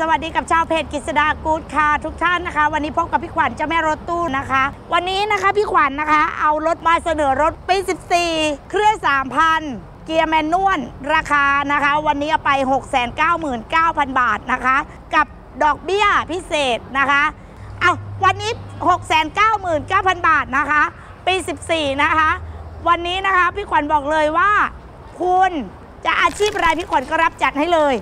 สวัสดีกับชาวเพจกิษดากูดค่ะ ทุกท่านนะคะ วันนี้พบกับพี่ขวัญเจ้าแม่รถตู้นะคะ วันนี้นะคะพี่ขวัญนะคะ เอารถมาเสนอรถปี 14 เครื่อง3,000เกียร์แมนนวลราคานะคะ วันนี้เอาไป 699,000 บาทนะคะ กับดอกเบี้ยพิเศษนะคะเอาวันนี้ 699,000 บาทนะคะ ปี 14 นะคะ วันนี้นะคะพี่ขวัญบอกเลยว่า คุณจะอาชีพอะไรพี่ขวัญก็รับจัดให้เลย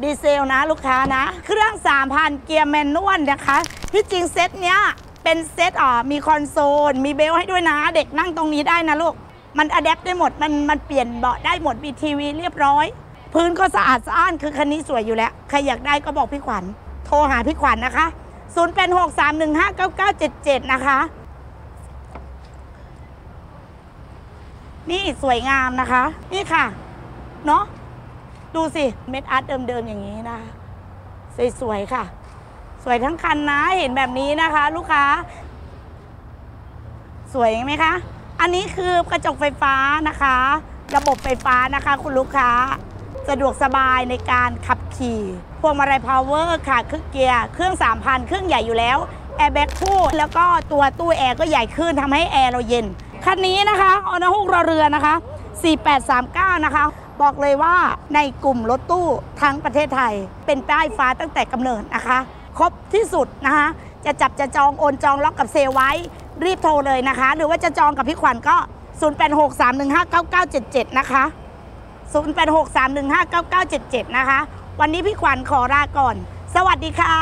ดีเซลนะลูกค้านะ เครื่อง3,000เกียร์ manual นะคะ ที่จริงเซตเนี้ยเป็นเซตอ่อมีคอนโซล มี belt ให้ด้วยนะ เด็กนั่งตรงนี้ได้นะลูก มัน adapt ได้หมด มันมันเปลี่ยนเบาะได้หมดมีทีวีเรียบร้อย พื้นก็สะอาดสะอ้านคือคันนี้สวยอยู่แล้ว ใครอยากได้ก็บอกพี่ขวัญ โทรหาพี่ขวัญนะคะ 0 8 6 3 1 5 9 9 7 7 นะคะ นี่สวยงามนะคะ นี่ค่ะ เนาะ ดูสิ เม็ดอาร์คเดิมๆอย่างนี้นะคะสวยๆค่ะ สวยทั้งคันนะเห็นแบบนี้นะคะ ลูกค้า สวยไหมคะ อันนี้คือกระจกไฟฟ้านะคะ ระบบไฟฟ้านะคะ คุณลูกค้าสะดวกสบายในการขับขี่พวงมาลัย power ค่ะเครื่องเกียร์เครื่อง3,000เครื่องใหญ่อยู่แล้วแอร์แบ็กคู่แล้วก็ตัวตู้แอร์ก็ใหญ่ขึ้นทำให้แอร์เราเย็นคันนี้นะคะออนฮุกรอเรือนะคะ 4839 นะคะ บอกเลยว่าในกลุ่มรถตู้ทั้งประเทศไทย เป็นป้ายฟ้าตั้งแต่กำเนิดนะคะ ครบที่สุดนะคะ จะจับจะจองโอนจองล็อกกับเซลไว้ รีบโทรเลยนะคะ หรือว่าจะจองกับพี่ขวัญก็ 0863159977 นะคะ 0863159977 นะคะ วันนี้พี่ขวัญขอลาก่อน สวัสดีค่ะ